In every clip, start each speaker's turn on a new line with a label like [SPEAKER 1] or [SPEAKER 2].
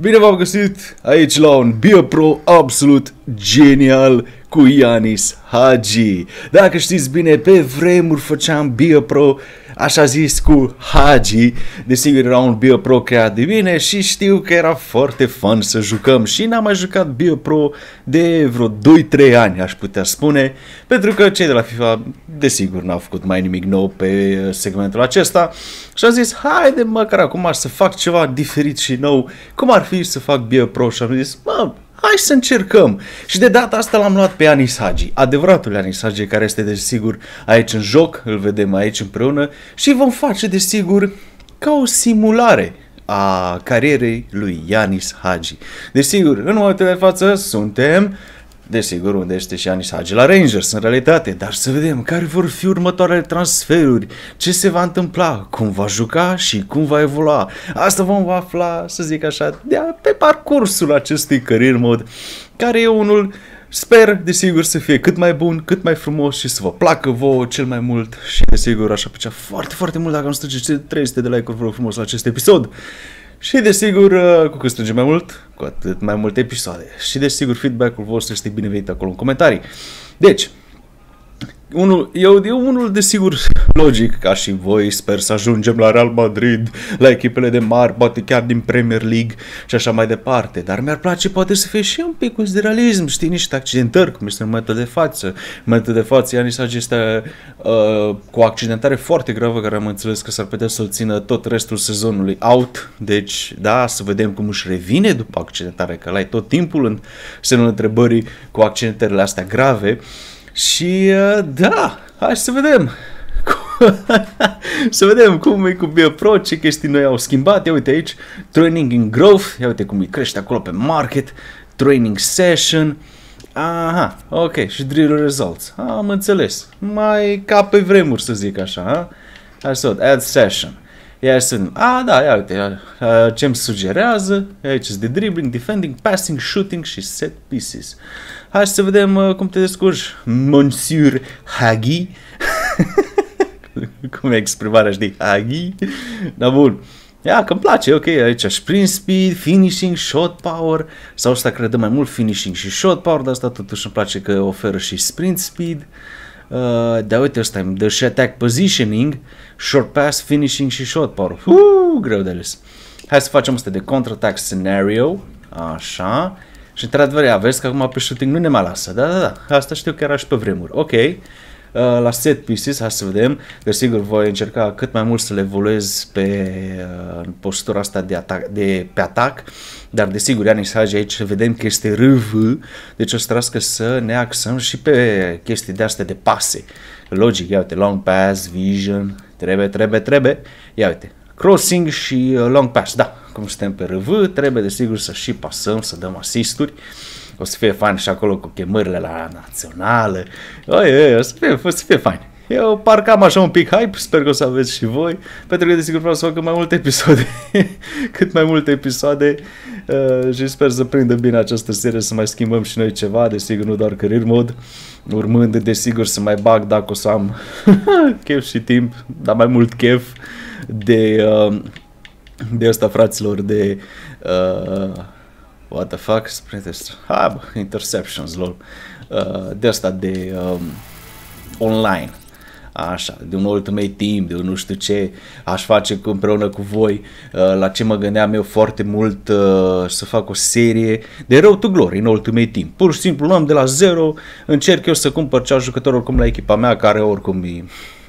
[SPEAKER 1] Bine v-am găsit aici la un BioPro absolut genial cu Ianis Hagi. Dacă știți bine, pe vremuri făceam BioPro așa zis cu Hagi, desigur era un BioPro creat de mine și știu că era foarte fun să jucăm și n-am mai jucat BioPro de vreo 2-3 ani, aș putea spune, pentru că cei de la FIFA, desigur, n-au făcut mai nimic nou pe segmentul acesta. Și am zis, haide măcar acum să fac ceva diferit și nou, cum ar fi să fac BioPro? Și am zis, mă, hai să încercăm. Și de data asta l-am luat pe Anis Hagi, adevăratul Anis Hagi, care este desigur aici în joc, îl vedem aici împreună și vom face desigur ca o simulare a carierei lui Yanis Hagi. Desigur, în momentul de față suntem Desigur, unde este și Anis Hagi la Rangers, în realitate, dar să vedem care vor fi următoarele transferuri, ce se va întâmpla, cum va juca și cum va evolua. Asta vom afla, să zic așa, de pe parcursul acestui career mod, care e unul Sper, desigur, să fie cât mai bun, cât mai frumos și să vă placă vouă cel mai mult și, desigur, așa plăcea foarte, foarte mult dacă am strânge 300 de like-uri, vă frumos la acest episod. Și desigur, uh, cu cât strânge mai mult, cu atât mai multe episoade. Și desigur, feedback-ul vostru este binevenit acolo în comentarii. Deci, unul, eu, eu unul desigur logic ca și voi, sper să ajungem la Real Madrid, la echipele de mari, poate chiar din Premier League și așa mai departe, dar mi-ar place poate să fie și un pic de realism, știi, niște accidentări, cum este în momentul de față. În momentul de față, Ianis este uh, cu o accidentare foarte gravă, care am înțeles că s-ar putea să-l țină tot restul sezonului out, deci, da, să vedem cum își revine după accidentare, că l-ai tot timpul în semnul întrebării cu accidentările astea grave. Și uh, da, hai să vedem. să vedem cum e cu BioPro, ce chestii noi au schimbat. Ia uite aici, training in growth, ia uite cum îi crește acolo pe market, training session. Aha, ok, și drill results. Am înțeles. Mai ca pe vremuri să zic așa, ha? Hai să văd, add session. Iar să a, da, ia uite, ce îmi sugerează, aici de dribbling, defending, passing, shooting și set pieces. Hai să vedem uh, cum te descurci, Monsieur Hagi. cum e exprimarea, știi, Hagi? Da, bun. Ia, că îmi place, ok, aici sprint speed, finishing, shot power, sau ăsta cred mai mult finishing și shot power, dar asta totuși îmi place că oferă și sprint speed. Uh, da, uite, ăsta e the attack positioning, short pass, finishing și shot power. Uh, greu de ales. Hai să facem asta de counter-attack scenario, așa. Și într-adevăr, vezi că acum pe shooting nu ne mai lasă. Da, da, da. Asta știu că era și pe vremuri. Ok. Uh, la set pieces, hai să vedem. Desigur, voi încerca cât mai mult să le evoluez pe uh, postura asta de, atac, de pe atac, dar desigur, Ianis Hagi aici vedem că este RV, deci o să să ne axăm și pe chestii de astea de pase. Logic, ia uite, long pass, vision, trebuie, trebuie, trebuie. Ia uite, crossing și uh, long pass, da, cum suntem pe RV, trebuie desigur să și pasăm, să dăm asisturi. O să fie fain și acolo cu chemările la națională. Oi, oi, o să fie, o să fie fain. Eu parcă am așa un pic hype, sper că o să aveți și voi, pentru că desigur vreau să fac mai multe episoade, cât mai multe episoade uh, și sper să prindă bine această serie, să mai schimbăm și noi ceva, desigur nu doar career mod, urmând desigur să mai bag dacă o să am chef și timp, dar mai mult chef de uh, de asta fraților de uh, what the fuck sprint ah, interceptions lol. Uh, de asta de um, online așa, de un Ultimate Team, de un nu știu ce, aș face cu, împreună cu voi, uh, la ce mă gândeam eu foarte mult uh, să fac o serie de Road to Glory în Ultimate Team. Pur și simplu luăm de la zero, încerc eu să cumpăr cea jucător oricum la echipa mea, care oricum e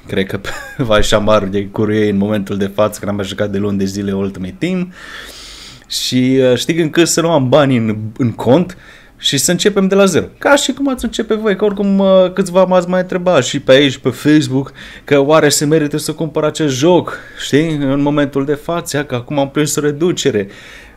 [SPEAKER 1] cred că va șamar de curuie în momentul de față, că n-am mai jucat de luni de zile Ultimate Team. Și uh, știi când că să nu am bani în, în cont și să începem de la zero. Ca și cum ați începe voi, că oricum uh, câțiva m-ați mai întrebat și pe aici, pe Facebook, că oare se merită să cumpăr acest joc, știi, în momentul de față, că acum am prins o reducere.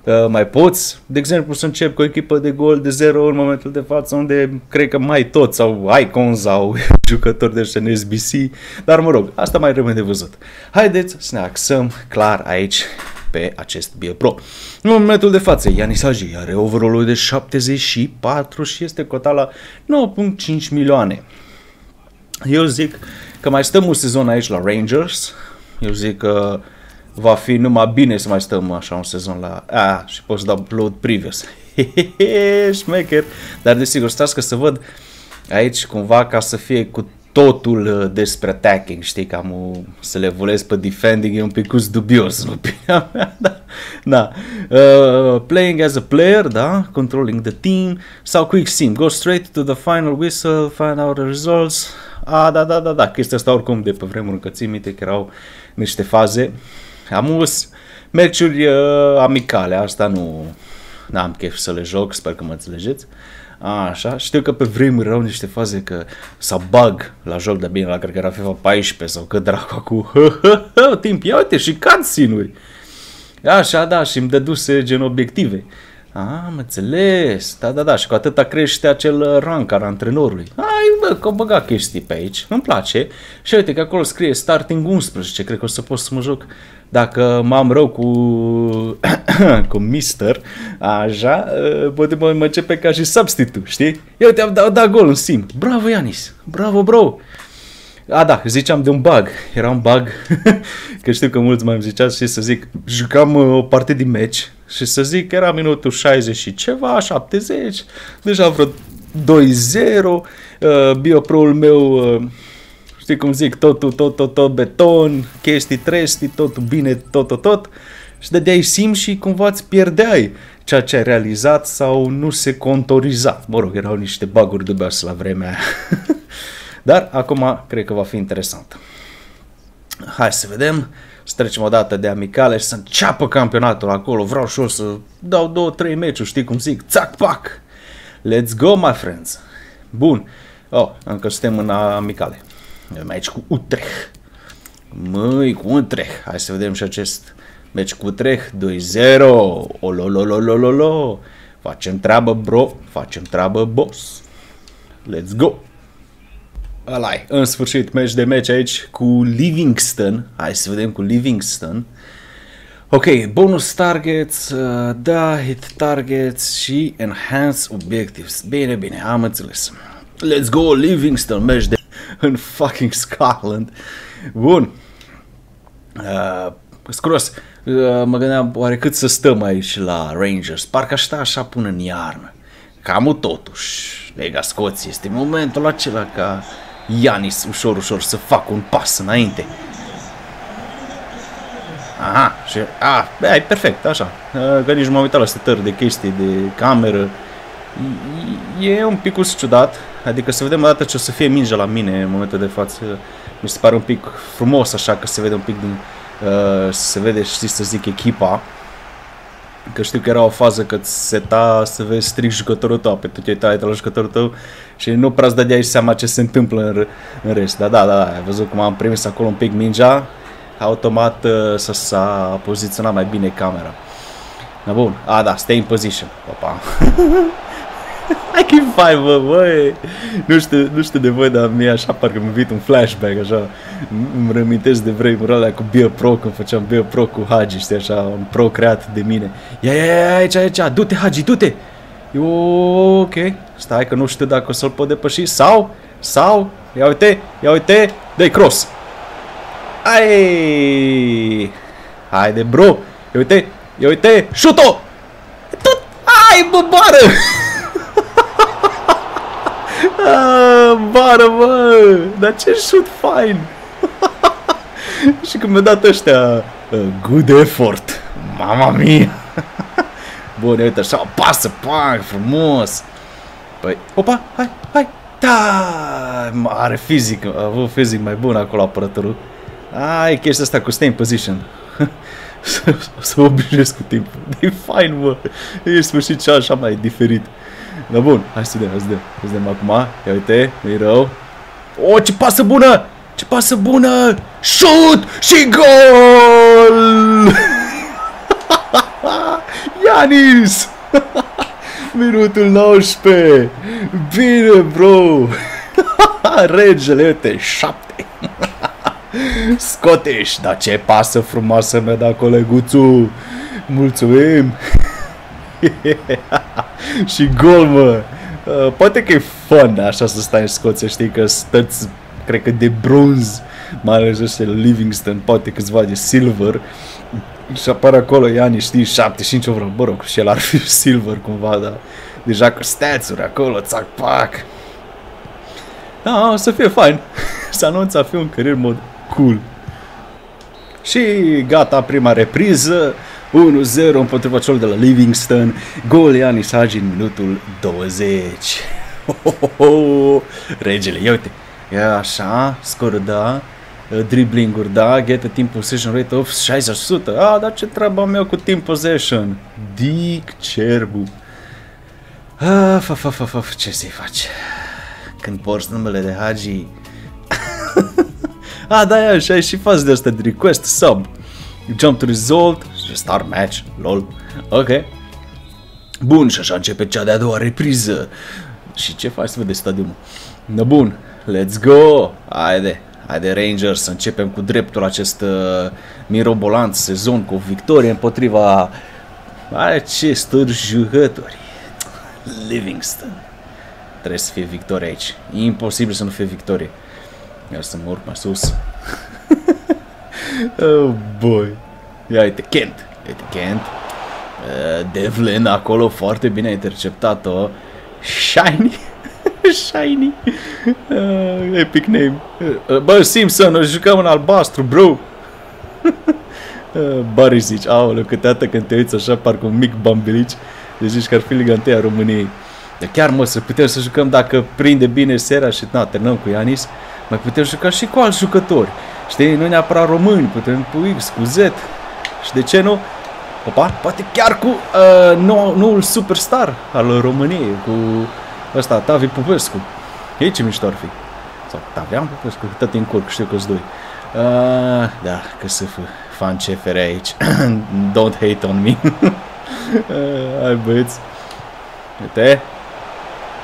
[SPEAKER 1] Uh, mai poți, de exemplu, să încep cu o echipă de gol de zero în momentul de față, unde cred că mai toți au icons sau jucători de în SBC, dar mă rog, asta mai rămâne de văzut. Haideți să ne axăm clar aici pe acest Bill Pro. În momentul de față, Ianis Agi are overall de 74 și este cotat la 9.5 milioane. Eu zic că mai stăm un sezon aici la Rangers, eu zic că va fi numai bine să mai stăm așa un sezon la... A, și pot să dau upload previous. Șmecher. Dar desigur, stați că să văd aici cumva ca să fie cu totul uh, despre attacking, știi, cam o, să le volezi pe defending e un pic dubios în opinia mea, da. da. Uh, playing as a player, da, controlling the team, sau quick sim, go straight to the final whistle, find out the results, a, da, da, da, da, chestia asta oricum de pe vremuri încă țin minte că erau niște faze, am us meciuri uh, amicale, asta nu, n-am chef să le joc, sper că mă înțelegeți, Așa, știu că pe vremuri erau niște faze că s-a bug la joc de bine, la cred că era FIFA 14 sau că dracu cu timp, ia uite și cutscene-uri. Așa, da, și îmi dăduse gen obiective. am înțeles, da, da, da, și cu atâta crește acel rank al antrenorului. Ai, bă, că băga chestii pe aici, îmi place. Și uite că acolo scrie starting 11, cred că o să pot să mă joc dacă m-am rău cu, cu Mister, așa, poate mă, mă începe ca și substitut, știi? Eu te-am dat, dat gol în sim. Bravo, Ianis! Bravo, bro! A, da, ziceam de un bug. Era un bug, că știu că mulți mai îmi ziceați și să zic, jucam uh, o parte din meci și să zic că era minutul 60 și ceva, 70, deja vreo 2-0, uh, bioproul meu uh, știi cum zic, totul, tot, tot, tot beton, chestii tresti, totul bine, tot, tot, tot și dădeai sim și cumva îți pierdeai ceea ce ai realizat sau nu se contoriza. Mă rog, erau niște baguri dubioase la vremea aia. Dar acum cred că va fi interesant. Hai să vedem, să trecem o dată de amicale și să înceapă campionatul acolo. Vreau și eu să dau două, trei meciuri, știi cum zic, țac, pac! Let's go, my friends! Bun, oh, încă suntem în amicale. Aici cu Utrecht. Măi, cu Utrecht. Hai să vedem și acest meci cu Utrecht. 2-0. Ololololololo. Facem treabă, bro. Facem treabă, boss. Let's go. ăla În sfârșit, meci de meci aici cu Livingston. Hai să vedem cu Livingston. Ok, bonus targets, uh, da, hit targets și enhance objectives. Bine, bine, am înțeles. Let's go, Livingston, meci de în fucking Scotland. Bun. Uh, scros, uh, mă gândeam oare cât să stăm aici la Rangers. Parcă aș sta așa până în iarnă. Cam totuși. Lega Scoție este momentul acela ca Ianis ușor, ușor să facă un pas înainte. Aha, și, a, e perfect, așa. Uh, că nici nu m-am uitat la setări de chestii de cameră. E un pic ciudat, Adică să vedem o dată ce o să fie mingea la mine în momentul de față. Mi se pare un pic frumos așa că se vede un pic din... Uh, se vede, știți să zic, echipa. Că știu că era o fază că seta să vezi strict jucătorul tău, pe tu te uitai la jucătorul tău și nu prea îți dădeai seama ce se întâmplă în, în rest. Da, da, da, ai văzut cum am primit acolo un pic mingea, automat uh, să s-a poziționat mai bine camera. Da, bun. A, da, stay in position. Opa. Hai că fai, bă, băi. Nu știu, nu știu de voi, dar mie așa parcă mi vit un flashback, așa. Îmi reamintesc de vremurile alea cu Bio Pro, când făceam Bio Pro cu Hagi, știi, așa, un pro creat de mine. Ia, ia, ia, aici, aici, du-te, Hagi, du-te! Eu, ok, stai că nu știu dacă o să-l pot depăși, sau, sau, ia uite, ia uite, dă cross. Ai! Haide, bro! Ia uite, ia uite, șuto! Tot, ai, bă, bară! Ah, bară, bă! Dar ce șut fain! și când mi-a dat ăștia uh, good effort, mama mia! Bun, uite așa, pasă, pac, frumos! Păi, opa, hai, hai! Da! Are fizic, a avut fizic mai bun acolo apărătorul. Ai, chestia asta cu stay in position. o să mă obișnuiesc cu timpul. E fain, mă. E sfârșit și așa mai diferit. Dar bun, hai să vedem, hai să vedem. Hai să vedem acum. Ia uite, nu rău. O, ce pasă bună! Ce pasă bună! Shoot și gol! Ianis! Minutul 19! Bine, bro! Regele, uite, 7! Scottish, dar ce pasă frumoasă mi-a dat coleguțul! Mulțumim! și gol, mă! Uh, poate că e fun așa să stai în Scoția, știi că stăți, cred că de bronz, mai ales ăștia Livingston, poate câțiva de silver, Și apare acolo Iani, știi, 75 overall, bă rog, și el ar fi silver cumva, dar deja cu stats acolo, țac, pac. Da, o să fie fain. să anunță a fi un career mod cool. Și gata, prima repriză, 1-0 împotriva celor de la Livingston, gol Ianis Hagi în minutul 20. Ho, ho, ho, ho. Regele, ia uite, e așa, scoră, da, dribbling-uri, da, get a team possession rate of 60%. Ah, dar ce treaba am eu cu team possession? Dic cerbu. Ah, fa, fa, fa, fa, ce să-i faci? Când porți numele de Hagi... ah, da, ia, și ai și fazi de asta de request sub. Jump to result, start match, lol. Ok. Bun, și așa începe cea de-a doua repriză. Și ce faci să vedeți stadiumul? Da, bun, let's go! Haide, haide Rangers, să începem cu dreptul acest uh, mirobolant sezon cu o victorie împotriva acestor jucători. Livingston. Trebuie să fie victorie aici. E imposibil să nu fie victorie. Ia să mă urc mai sus. oh boy. Ia uite, Kent. Uite, Kent. Uh, Devlin acolo foarte bine interceptat-o. Shiny. Shiny. Uh, epic name. Uh, bă, Simpson, o jucăm în albastru, bro. uh, Barry zici, aoleu, câteodată când te uiți așa, parcă un mic bambilici, deci zici că ar fi Liga 1 a României. Dar chiar mă, să putem să jucăm dacă prinde bine seara și na, terminăm cu Ianis, mai putem juca și cu alți jucători. Știi, nu neapărat români, putem cu X, cu Z. Și de ce nu? Opa, poate chiar cu uh, nou, noul superstar al României, cu ăsta, Tavi Popescu. Ei ce mișto ar fi. Sau Tavian Popescu, tot din curc, știu că-s doi. Uh, da, că să fan CFR aici. Don't hate on me. uh, hai băieți. Uite.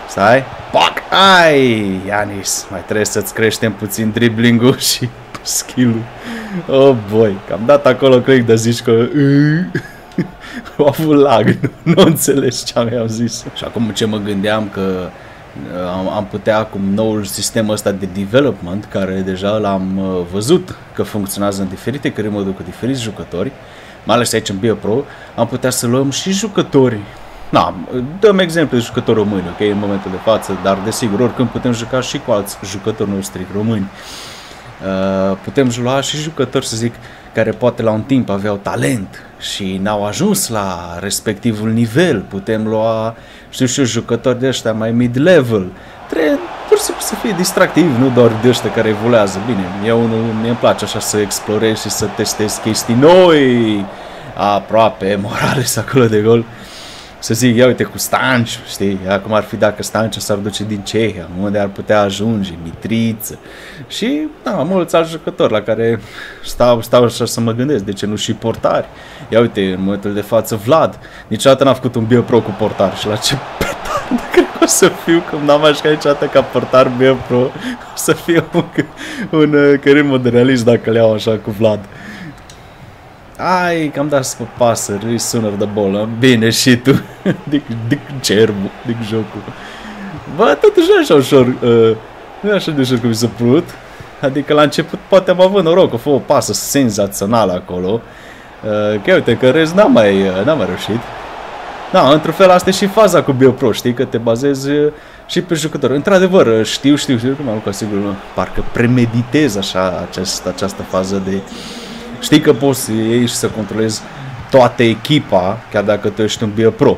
[SPEAKER 1] Stai. Pac! Ai, Ianis, mai trebuie să-ți creștem puțin dribbling-ul și skill-ul. Oh boy, că am dat acolo click de zici că au avut lag, nu, nu înțeles ce am zis. Și acum ce mă gândeam că uh, am, am putea acum noul sistem ăsta de development, care deja l-am uh, văzut că funcționează în diferite career mode cu diferiți jucători, mai ales aici în BioPro, am putea să luăm și jucători Na, dăm exemplu de jucători români, ok, în momentul de față, dar desigur, oricând putem juca și cu alți jucători noștri români. Uh, putem lua și jucători, să zic, care poate la un timp aveau talent și n-au ajuns la respectivul nivel. Putem lua, știu și eu, jucători de ăștia mai mid-level. Trebuie pur și simplu să fie distractiv, nu doar de ăștia care evoluează. Bine, eu nu, mi-e place așa să explorez și să testez chestii noi, aproape Morales acolo de gol să zic, ia uite, cu Stanciu, știi, acum ar fi dacă Stanciu s-ar duce din Cehia, unde ar putea ajunge, Mitriță și, da, mulți alți jucători la care stau, stau așa să mă gândesc, de ce nu și portari. Ia uite, în momentul de față, Vlad, niciodată n-a făcut un biopro cu portar și la ce petardă cred că o să fiu, că n-am așa niciodată ca portar biopro, o să fie un, un, un career realist dacă le iau așa cu Vlad. Ai, cam dat pe pasări, sună de bolă. Bine, și tu. dic, dic cerbu, dic jocul. Bă, totuși așa ușor. Uh, nu e așa de ușor cum mi s-a părut. Adică la început poate am avut noroc, a fost o pasă senzațională acolo. Uh, că uite, că rez n-am mai, uh, n-am mai reușit. Da, într-un fel asta e și faza cu Bioproș, știi, că te bazezi uh, și pe jucător. Într-adevăr, uh, știu, știu, știu, nu mai ca sigur, parcă premeditez așa acest, această fază de Știi că poți să iei și să controlezi toată echipa, chiar dacă tu ești un bio-pro.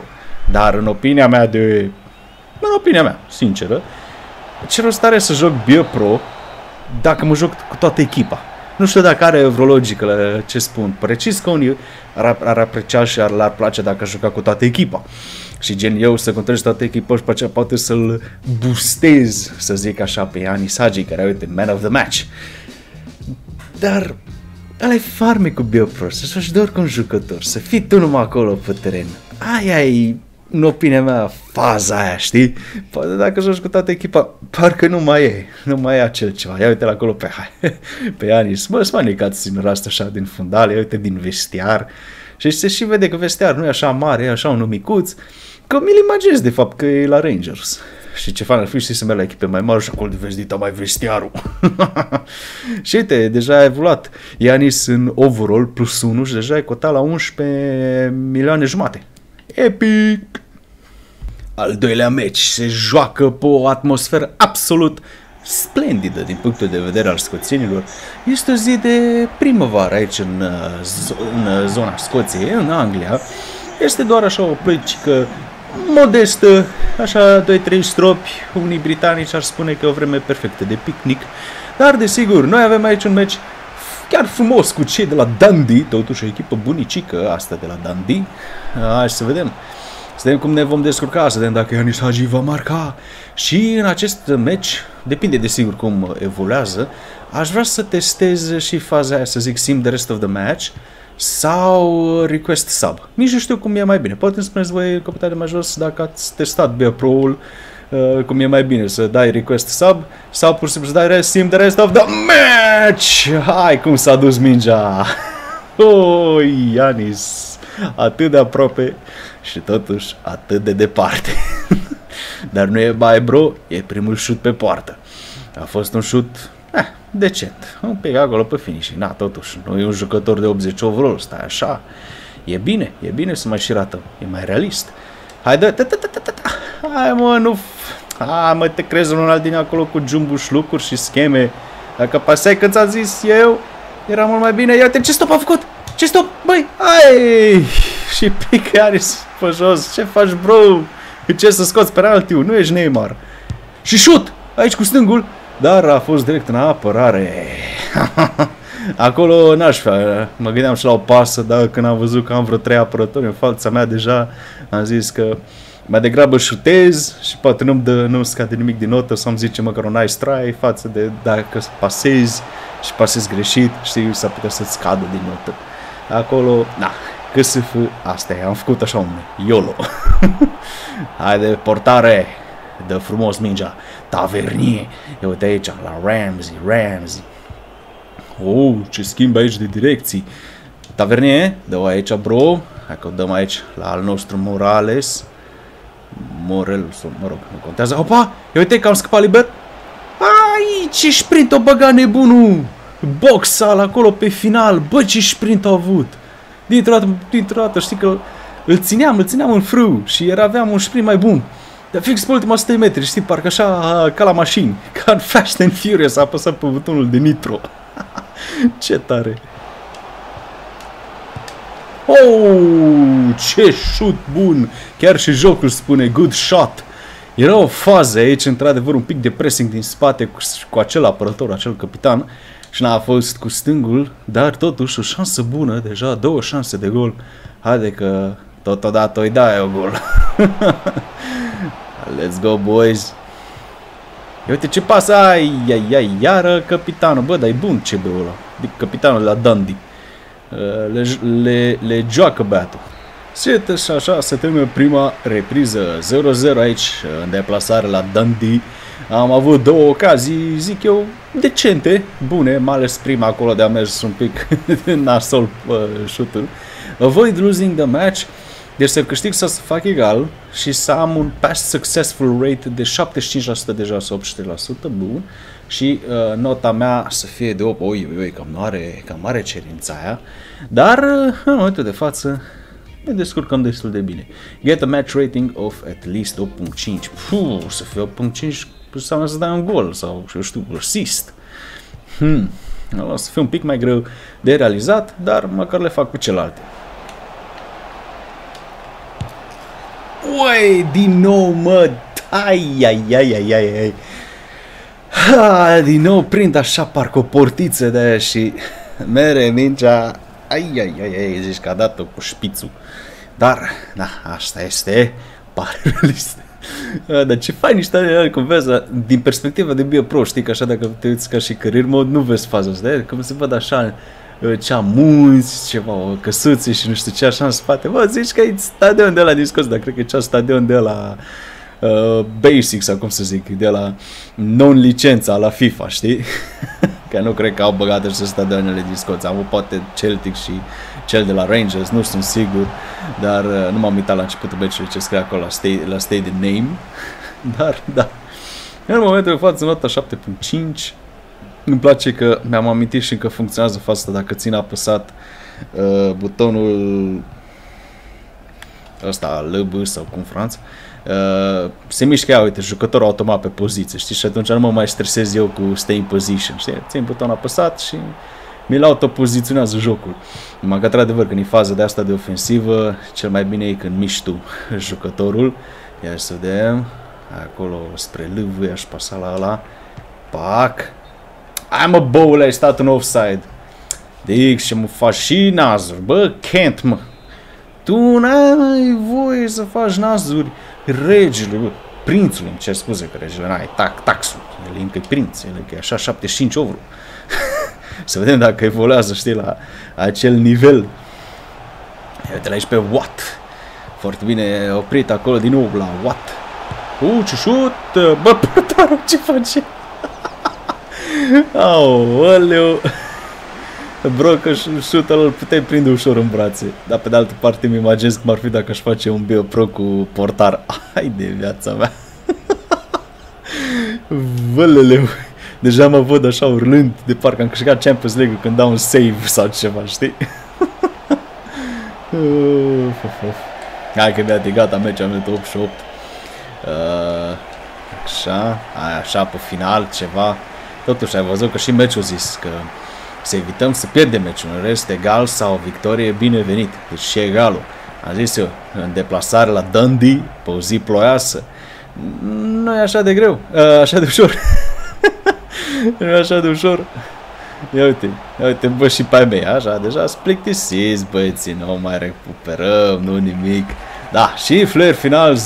[SPEAKER 1] Dar în opinia mea de... În opinia mea, sinceră, ce rost are să joc bio-pro dacă mă joc cu toată echipa? Nu știu dacă are vreo logică la ce spun. Precis că unii ar, ar aprecia și ar, ar place dacă juca cu toată echipa. Și gen eu să controlez toată echipa și pe aceea poate să-l boostez, să zic așa, pe Ani Sagi, care uite, man of the match. Dar ăla e farmecul Biopro, să joci doar cu un jucător, să fii tu numai acolo pe teren. Aia e, în opinia mea, faza aia, știi? Poate dacă joci cu toată echipa, parcă nu mai e, nu mai e acel ceva. Ia uite acolo pe, hai, pe Anis, mă, spanicați în rastă așa din fundal, ia uite din vestiar. Și se și vede că vestiar nu e așa mare, e așa un micuț, că mi-l imaginez de fapt că e la Rangers. Și ce fan ar fi și să merg la echipe mai mari și acolo de vezi dita mai vestiarul. și uite, deja a evoluat. Ianis în overall plus 1 și deja e cotat la 11 milioane jumate. Epic! Al doilea meci se joacă pe o atmosferă absolut splendidă din punctul de vedere al scoțienilor. Este o zi de primăvară aici în, uh, în uh, zona Scoției, în Anglia. Este doar așa o plăcică modestă, așa 2-3 stropi, unii britanici ar spune că e o vreme perfectă de picnic, dar desigur, noi avem aici un meci chiar frumos cu cei de la Dundee, totuși o echipă bunicică asta de la Dundee. Hai să vedem. Să vedem cum ne vom descurca, să vedem dacă Ianis Hagi va marca. Și în acest meci, depinde desigur cum evoluează, aș vrea să testez și faza aia, să zic, sim the rest of the match, sau request sub. Nici nu știu cum e mai bine. Poate îmi spuneți voi, comentarii mai jos, dacă ați testat Bear Pro-ul, uh, cum e mai bine, să dai request sub sau pur și simplu să dai rest, sim the rest of the match. Hai cum s-a dus mingea. Oi, Ianis, atât de aproape și totuși atât de departe. Dar nu e bai bro, e primul șut pe poartă. A fost un șut eh, decent, un pic acolo pe finishing. Na, totuși, nu e un jucător de 80 overall, stai așa. E bine, e bine să mai și ratăm, e mai realist. Hai, dă, dă, dă, dă, dă, dă. Hai mă, nu... Hai mă, te crezi unul din acolo cu jumbuș lucruri și scheme. Dacă pasai când ți-a zis eu, era mult mai bine. Ia uite ce stop a făcut! Ce stop? Băi, ai! Și pică Aris pe jos. Ce faci, bro? Ce să scoți penaltiul? Nu ești Neymar. Și șut! Aici cu stângul. Dar a fost direct în apărare. Acolo n-aș fi. Mă gândeam și la o pasă, dar când am văzut că am vreo trei apărători în fața mea deja, am zis că mai degrabă șutez și poate nu-mi dă, nu scade nimic din notă sau îmi zice măcar un nice try față de dacă pasezi și pasezi greșit, știi, s-ar putea să-ți scadă din notă. Acolo, na, CSF, asta e, am făcut așa un YOLO. Haide, portare, dă frumos mingea. Tavernier, e uite aici, la Ramsey, Ramsey. Oh, ce schimb aici de direcții. Tavernier, dă aici, bro. Hai că o dăm aici la al nostru Morales. Morel, sau mă rog, nu contează. Opa, ia uite că am scăpat liber. Ai, ce sprint o băga nebunul! Boxal acolo pe final, bă ce sprint a avut! Dintr-o dată, dintr-o dată, știi că îl țineam, îl țineam în frâu și era, aveam un sprint mai bun. Dar fix pe ultima 100 metri, știi, parcă așa ca la mașini, ca în Fast and Furious a apăsat pe butonul de nitro. ce tare! Oh, ce șut bun! Chiar și jocul spune good shot. Era o fază aici, într-adevăr, un pic de pressing din spate cu, cu acel apărător, acel capitan și n-a fost cu stângul, dar totuși o șansă bună, deja două șanse de gol. Haide că totodată îi dai o gol. Let's go, boys! Ia uite ce pasă ai, ai, ai, iară capitanul, bă, dar e bun ce ăla, adică capitanul la Dundee. Uh, le, le, le joacă băiatul. Se și așa se termină prima repriză 0-0 aici în deplasare la Dundee. Am avut două ocazii, zic eu, decente, bune, mai ales prima acolo de a mers un pic nasol uh, șutul. Avoid losing the match, deci să câștig să fac egal și să am un pass successful rate de 75% deja sau 80%, bun. Și uh, nota mea să fie de 8, oi, oi, oi, cam mare, cam mare cerința aia. Dar, uh, în momentul de față, ne descurcăm destul de bine. Get a match rating of at least 8.5. Puh, să fie 8.5 înseamnă să dai un gol sau, eu știu, assist. Hmm. O să fie un pic mai greu de realizat, dar măcar le fac cu celelalte. Ui, din nou, mă, ai, ai, ai, ai, ai, ai. Ha, din nou prind așa parcă o portiță de aia și mere mingea, ai, ai, ai, ai, zici că a dat-o cu șpițul. Dar, da, asta este, pare realist. Dar ce fain niște conversa din perspectiva de bio pro, știi că așa dacă te uiți ca și career mod nu vezi faza asta, că se văd așa ce munți, ceva, o căsuțe și nu știu ce așa în spate. Bă, zici că e stadion de la discos, dar cred că e cea stadion de la uh, Basics, sau cum să zic, de la non-licența la FIFA, știi? că nu cred că au băgat așa stadionele discoți. Am avut poate Celtic și cel de la Rangers, nu sunt sigur, dar uh, nu m-am uitat la începutul meciului ce scrie acolo la stay, la stay the name, dar da. În momentul de față, nota 7.5, îmi place că mi-am amintit și că funcționează față dacă țin apăsat uh, butonul ăsta LB sau cum Franț, uh, se mișcă, ea, uite, jucătorul automat pe poziție, știi, și atunci nu mă mai stresez eu cu stay in position, știi, țin butonul apăsat și mi-l autopoziționează jocul. Numai că, într-adevăr, când e fază de asta de ofensivă, cel mai bine e când miști tu jucătorul. Iar să vedem, acolo spre LV, aș pasa la ăla. Pac! Ai mă, boule, ai stat în offside. De X și mă faci și nazuri. Bă, Kent, mă. Tu n-ai voie să faci nazuri regele, bă. Prințul, îmi cer scuze că regele n-ai tac, taxul. El încă e prinț, el încă e așa 75 ovru. să vedem dacă evoluează, știi, la acel nivel. Uite la aici pe Watt. Foarte bine oprit acolo din nou la Watt. Uh, ce șut! Bă, portarul, ce face? Aoleu! Bro, că șutul îl puteai prinde ușor în brațe. Dar pe de altă parte îmi imaginez cum ar fi dacă aș face un bio pro cu portar. Hai de viața mea! Văleleu! Deja mă văd așa urlând de parcă am câștigat Champions League când dau un save sau ceva, știi? Hai că mi-a gata meciul, am 8 și 8. Uh, așa, aia așa pe final, ceva. Totuși ai văzut că și meciul zis că să evităm să pierdem meciul. În rest, egal sau victorie binevenit. Deci și egalul. Am zis eu, în deplasare la Dundee, pe o zi ploioasă, nu e așa de greu, uh, așa de ușor. nu e așa de ușor. Ia uite, ia uite, bă, și pe mei, așa, deja sunt plictisiți, băieții, nu mai recuperăm, nu nimic. Da, și flair final 0-0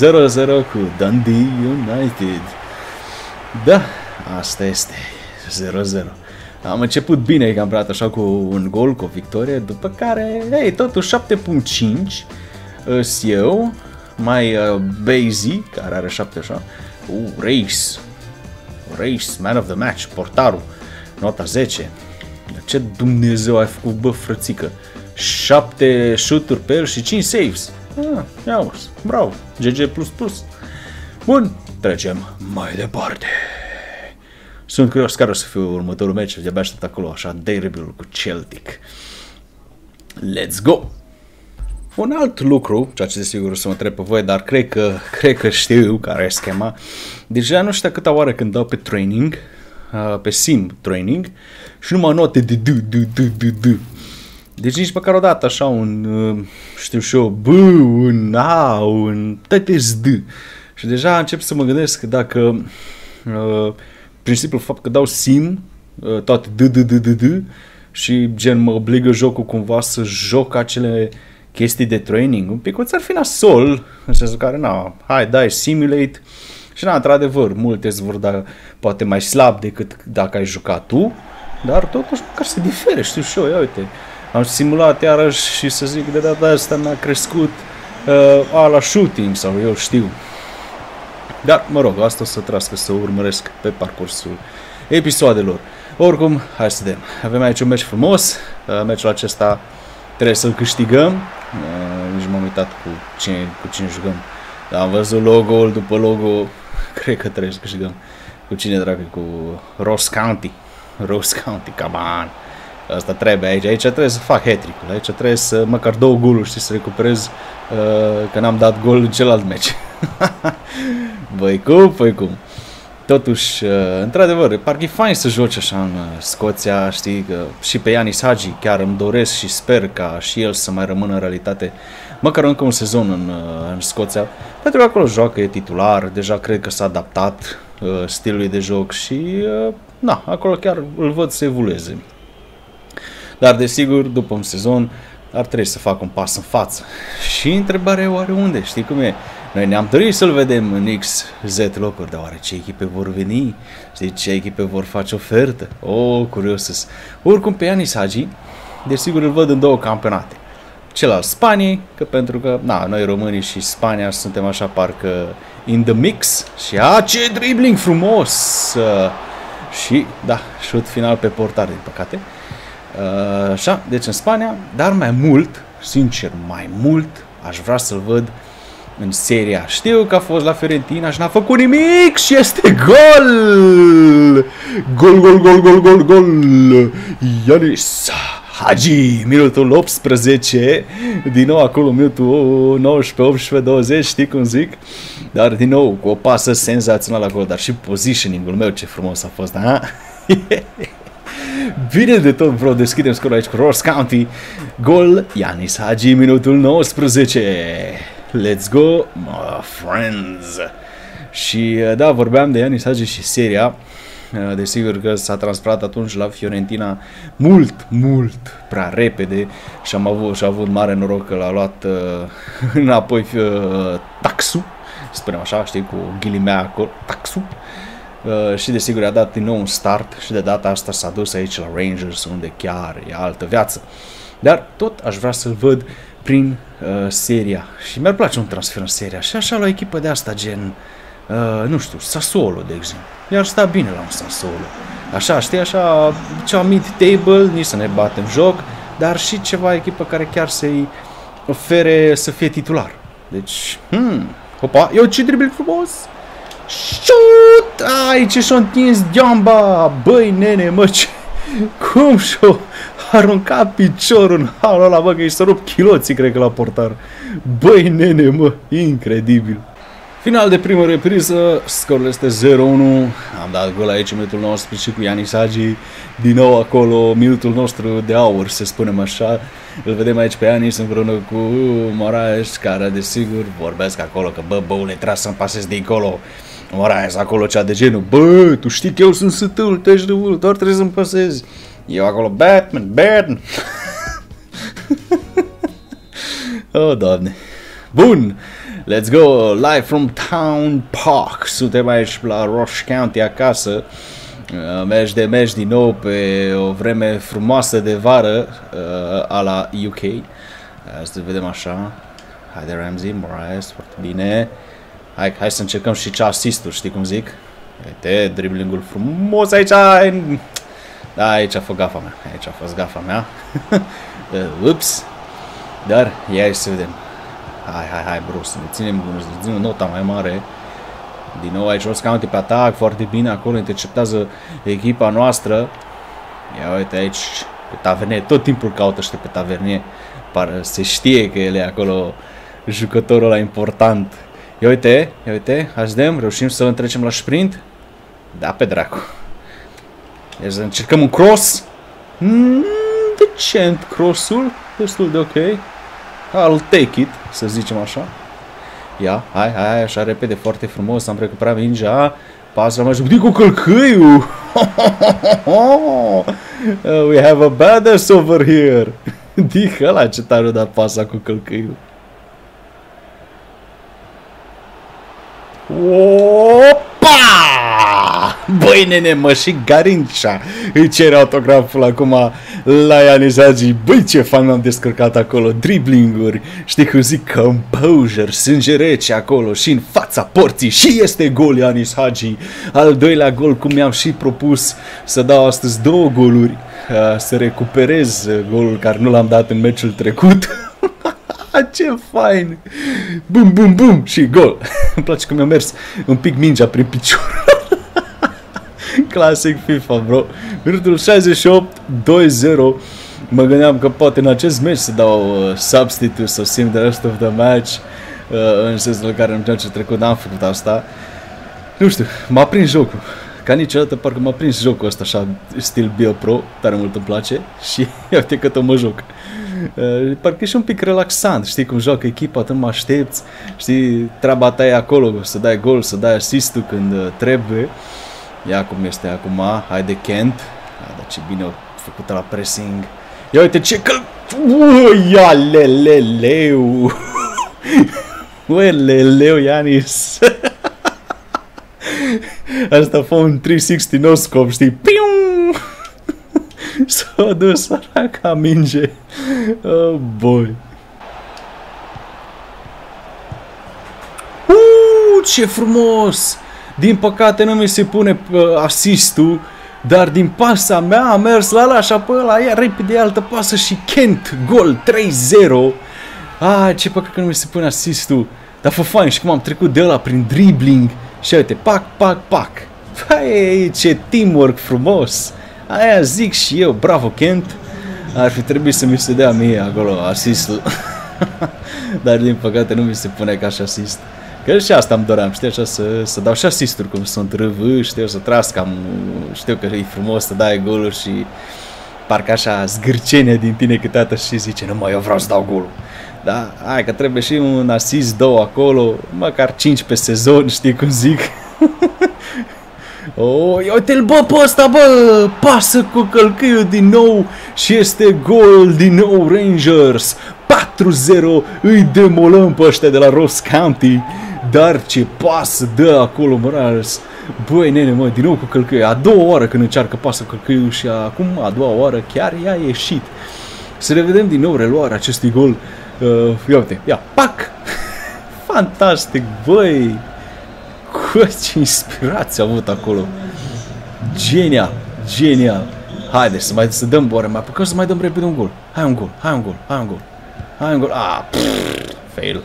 [SPEAKER 1] cu Dundee United. Da, asta este, 0-0. Am început bine campionat așa cu un gol, cu o victorie, după care, ei, totuși 7.5 îs eu, mai uh, Bazy, care are 7 așa, uh, Race, Race, man of the match, portarul, nota 10. Ce Dumnezeu ai făcut, bă, frățică? 7 shoot pe el și 5 saves. Ah, ia urs, bravo, GG++. Bun, trecem mai departe. Sunt curios care o să fie următorul meci, de-abia aștept acolo, așa, derby cu Celtic. Let's go! Un alt lucru, ceea ce desigur o să mă întreb pe voi, dar cred că, cred că știu care e schema. Deja nu știu câta oară când dau pe training, uh, pe sim training, și numai note de d, d, d, d, d. Deci nici măcar o dată așa un, uh, știu și eu, B, un A, un tătes D. Și deja încep să mă gândesc dacă uh, prin simplu fapt că dau sim, uh, toate d, d, d, d, d, și gen mă obligă jocul cumva să joc acele chestii de training, un pic ar fi nasol, în sensul care, na, hai, dai simulate, și na, într-adevăr, multe îți vor da poate mai slab decât dacă ai jucat tu, dar totuși măcar se difere, știu și eu, ia uite, am simulat iarăși și să zic de data asta mi-a crescut uh, a la shooting sau eu știu. Dar, mă rog, asta o să trască să urmăresc pe parcursul episoadelor. Oricum, hai să vedem. Avem aici un meci frumos. Uh, meciul acesta trebuie să-l câștigăm. Uh, nici m-am uitat cu cine, cu cine jucăm. Dar am văzut logo-ul după logo. Cred că trebuie să câștigăm. Cu cine dragă? Cu Ross County. Ross County, come on. Asta trebuie aici. Aici trebuie să fac hat Aici trebuie să măcar două goluri, știi, să recuperez uh, că n-am dat gol în celălalt meci. Băi cum, băi cum. Totuși, uh, într-adevăr, parcă e fain să joci așa în uh, Scoția, știi, că și pe Ianis Hagi chiar îmi doresc și sper ca și el să mai rămână în realitate măcar încă un sezon în, uh, în Scoția, pentru că acolo joacă, e titular, deja cred că s-a adaptat uh, stilului de joc și, uh, na, acolo chiar îl văd să evolueze. Dar, desigur, după un sezon, ar trebui să facă un pas în față. Și întrebarea e oare unde, știi cum e? Noi ne-am dorit să-l vedem în XZ locuri, dar oare ce echipe vor veni? Știți, ce echipe vor face ofertă? O, oh, curios Oricum pe Ianis Hagi, desigur îl văd în două campionate. Cel al Spaniei, că pentru că, na, noi românii și Spania suntem așa parcă in the mix. Și a, ce dribbling frumos! Uh, și, da, șut final pe portar, din păcate. Uh, așa, deci în Spania, dar mai mult, sincer, mai mult, aș vrea să-l văd în seria. Știu că a fost la Fiorentina și n-a făcut nimic și este gol! Gol, gol, gol, gol, gol, gol! Ianis Hagi, minutul 18, din nou acolo minutul 19, 18, 20, știi cum zic? Dar din nou cu o pasă senzațională acolo, dar și positioning-ul meu ce frumos a fost, da? Bine de tot, bro, deschidem scorul aici cu Ross County. Gol, Yanis Hagi, minutul 19. Let's go, my friends! Și da, vorbeam de Yanis Hagi și seria. Desigur că s-a transferat atunci la Fiorentina mult, mult prea repede și am avut, și a avut mare noroc că l-a luat uh, înapoi uh, taxul, spunem așa, știi, cu ghilimea acolo, taxul. Uh, și desigur a dat din nou un start și de data asta s-a dus aici la Rangers unde chiar e altă viață. Dar tot aș vrea să-l văd prin uh, seria și mi-ar place un transfer în seria și așa la o echipă de asta gen, uh, nu știu, Sassuolo de exemplu. Iar sta bine la un Sassuolo. Așa, știi, așa, cea mid-table, nici să ne batem joc, dar și ceva echipă care chiar să-i ofere să fie titular. Deci, hmm, hopa, eu ce dribil frumos! Shoot! Ai, ce și-a întins gheamba! Băi, nene, mă, ce... Cum și-o aruncat piciorul în halul ăla, bă, că i s-a rupt chiloții, cred că, la portar. Băi, nene, mă, incredibil. Final de primă repriză, scorul este 0-1, am dat gol aici în minutul nostru și cu Ianis Hagi, din nou acolo, minutul nostru de aur, să spunem așa. Îl vedem aici pe Ianis împreună cu Moraes, care desigur vorbesc acolo că bă, băule, trebuie să-mi pasez dincolo. Moraes acolo cea de genul, bă, tu știi că eu sunt sătul, te ești doar trebuie să-mi pasezi. Eu acolo, Batman, Batman. oh, doamne. Bun, let's go, live from Town Park. Suntem aici la Roche County acasă. Uh, Mergi de mergi din nou pe o vreme frumoasă de vară uh, a la UK. Uh, să vedem așa. Haide Ramsey, Moraes, foarte bine. Hai, hai să încercăm și ce asist știi cum zic? Uite, driblingul frumos aici. Da, aici a fost gafa mea. Aici a fost gafa mea. Ups. Dar, ia să vedem. Hai, hai, hai, bro, să ne ținem, să ne ținem nota mai mare. Din nou aici Ross County pe atac, foarte bine, acolo interceptează echipa noastră. Ia uite aici, pe Tavernier, tot timpul caută și pe Tavernier. Par, se știe că el e acolo jucătorul ăla important. Ia uite, ia uite, HDM, reușim să trecem la sprint? Da, pe dracu. Ia să încercăm un cross. Mm, decent crossul, destul de ok. I'll take it, să zicem așa. Ia, hai, hai, hai, așa repede, foarte frumos, am recuperat mingea. Pas la mai jucat cu călcâiul. We have a badass over here. Dică ăla ce tare dat pasa cu călcâiul. Opa! Băi, nene, mă, și Garincea îți cere autograful acum la Ianizagi. Băi, ce fan am descărcat acolo, driblinguri, știi cum zic, composure, sânge rece acolo și în fața porții și este gol Ianis Hagi. Al doilea gol, cum mi-am și propus să dau astăzi două goluri, să recuperez golul care nu l-am dat în meciul trecut. ce fain! Bum, bum, bum! Și gol! Îmi place că mi-a mers un pic mingea prin picior. Classic FIFA, bro. Minutul 68, 2-0. Mă gândeam că poate în acest meci să dau uh, substitute sau sim the rest of the match. Uh, în sensul în care în meciul trecut n-am făcut asta. Nu știu, m-a prins jocul. Ca niciodată parcă m-a prins jocul ăsta așa, stil Bio Pro, tare mult îmi place și uite că tot mă joc. Uh, parcă e și un pic relaxant, știi cum joacă echipa, atunci mă aștepți, știi, treaba ta e acolo, să dai gol, să dai assist când uh, trebuie. Ia cum este acum, haide Kent, a, dar ce bine a făcut la pressing. Ia uite ce căl... Ia leleleu! Ue, leleu, Ianis! Asta fă un 360 no scope, știi? Pium! S-a dus săraca minge. Oh, boy. Uh, ce frumos! Din păcate nu mi se pune uh, asistul dar din pasa mea a mers la la și apoi ăla ia repede altă pasă și Kent, gol 3-0. Ah, ce păcat că nu mi se pune asistul. Dar fă fain și cum am trecut de ăla prin dribbling și uite, pac, pac, pac. Hai, ce teamwork frumos. Aia zic și eu, bravo Kent. Ar fi trebuit să mi se dea mie acolo asistul. Dar din păcate nu mi se pune ca și asist. Că și asta îmi doream, știi, așa, să, să dau și asisturi cum sunt râvâ, știu, să trasc, am, știu că e frumos să dai goluri și parcă așa zgârcenie din tine câteodată și zice, nu mai eu vreau să dau golul. Da, hai că trebuie și un asist, două acolo, măcar cinci pe sezon, știi cum zic. Oh, uite-l bă pe ăsta, bă, pasă cu călcâiul din nou și este gol din nou Rangers. 4-0, îi demolăm pe ăștia de la Ross County. Dar ce pas dă acolo Morales. Băi, nene, mă, din nou cu călcâiul. A doua oară când încearcă pasă cu călcâiul și acum a doua oară chiar i-a ieșit. Să revedem din nou reluarea acestui gol. Uh, ia uite, ia, pac! Fantastic, băi! Cu ce inspirație a avut acolo. Genial, genial. Haide să mai să dăm, oare mai apucăm să mai dăm repede un gol. Hai un gol, hai un gol, hai un gol. Hai un gol. Ah, pff, fail.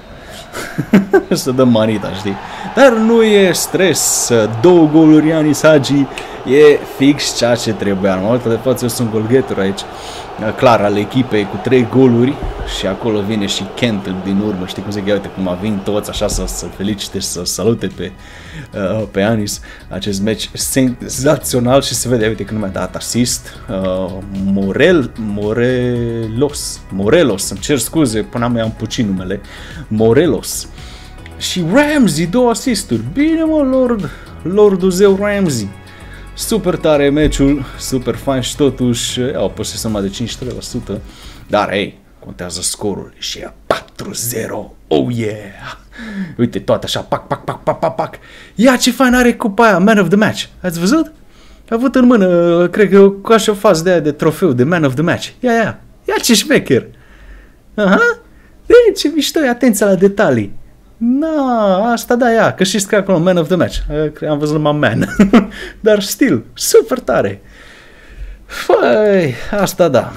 [SPEAKER 1] să dăm manita, știi? Dar nu e stres. Două goluri Ianis Hagi e fix ceea ce trebuia. În momentul de față eu sunt golgetor aici. Clar, al echipei cu trei goluri și acolo vine și Kent din urmă. Știi cum zic, uite cum vin toți așa să, să felicite și să salute pe, uh, pe Anis. Acest match senzațional și se vede, uite că nu mi-a dat asist. Uh, Morel, Morelos, Morelos, îmi cer scuze, până am am puțin numele. Morelos. Și Ramsey, două asisturi. Bine mă, Lord, Lordul zeu Ramsey. Super tare meciul, super fain și totuși au păstrat numai de 53%, dar ei, contează scorul și e 4-0, oh yeah! Uite, toate așa, pac, pac, pac, pac, pac, pac. Ia ce fain are cupa aia, Man of the Match. Ați văzut? A avut în mână, cred că ca și o fază de aia de trofeu, de Man of the Match. Ia, ia, ia ce șmecher. Aha, e, ce mișto, atenția la detalii. Na, asta da, ia, că și scrie acolo Man of the Match. Am văzut numai Man. Dar stil, super tare. Făi, asta da.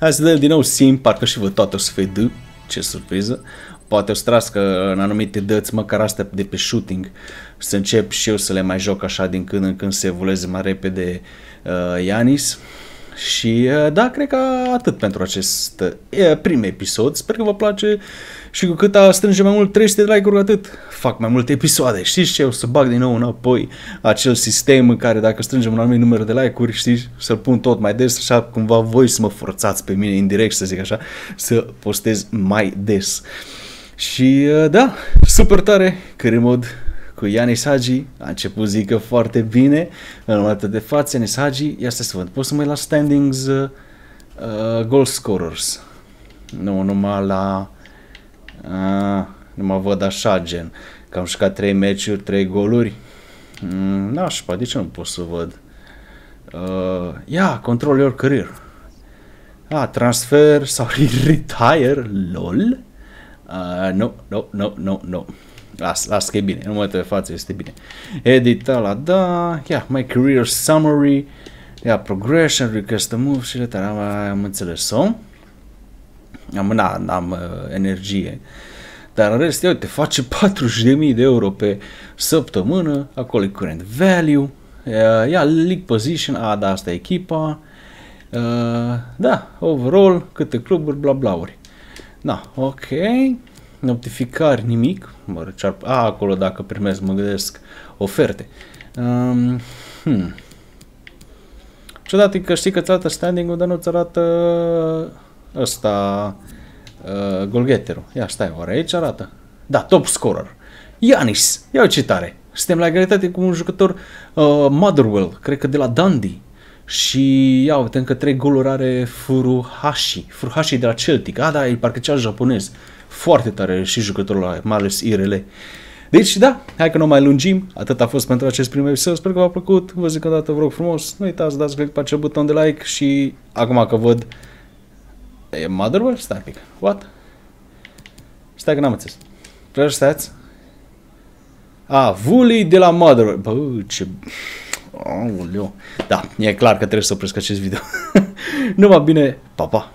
[SPEAKER 1] Hai să dăm din nou sim, parcă și vă toate o să fie D. Ce surpriză. Poate o să trască în anumite dăți, măcar astea de pe shooting, să încep și eu să le mai joc așa din când în când să evolueze mai repede uh, Ianis. Și uh, da, cred că atât pentru acest uh, prim episod. Sper că vă place și cu cât a strânge mai mult 300 de like-uri, atât fac mai multe episoade. Știți ce? O să bag din nou înapoi acel sistem în care dacă strângem un anumit număr de like-uri, știți, să-l pun tot mai des, așa cumva voi să mă forțați pe mine indirect, să zic așa, să postez mai des. Și uh, da, super tare, mod cu Ianis Hagi, a început zică foarte bine, în momentul de față, Ianis Hagi, ia să văd, pot să mă la standings uh, uh, goal scorers, nu numai la, uh, nu mă văd așa gen, că am jucat 3 meciuri, 3 goluri, mm, nașpa, de ce nu pot să văd? Uh, ia, control your career. Ah, transfer sau retire, lol. Uh, no, no, no, no, no. Las, las că e bine, în momentul de față este bine. Edit la da, yeah, my career summary, yeah, progression, request move și de am, am înțeles-o. Am, na, am uh, energie. Dar în rest, uite, face 40.000 de euro pe săptămână, acolo e current value, uh, ia league position, a, da, asta e echipa, uh, da, overall, câte cluburi, bla bla uri. Da, ok, notificări, nimic, mă răcear, a, acolo dacă primesc, mă gândesc, oferte. Um, hmm. Ciudat e că știi că ți arată standing-ul, dar nu-ți arată ăsta uh, golgeterul. Ia stai, oare aici arată? Da, top scorer. Ianis, ia ce tare. Suntem la egalitate cu un jucător uh, Motherwell, cred că de la Dundee. Și ia uite, încă trei goluri are Furuhashi. Furuhashi de la Celtic. Ah, da, e parcă cel japonez. Foarte tare și jucătorul ăla, mai ales IRL. Deci, da, hai că nu mai lungim. Atât a fost pentru acest prim episod. Sper că v-a plăcut. Vă zic o dată, vă rog frumos. Nu uitați, dați click pe acel buton de like și acum că văd... E Motherwell? Stai un pic. What? Stai că n-am înțeles. Fresh stats? A, Vuli de la Motherwell. Bă, ce... Aoleu. Da, e clar că trebuie să opresc acest video. Numai bine, pa, pa!